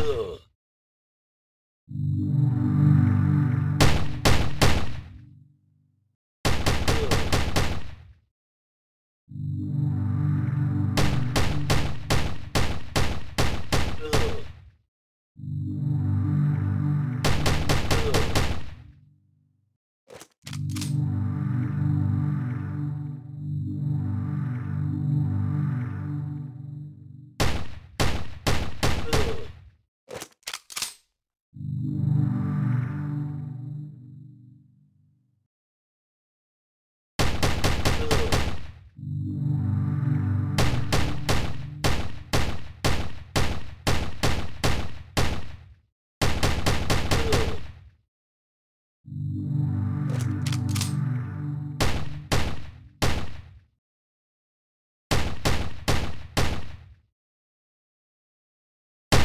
Ugh.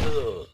Ugh.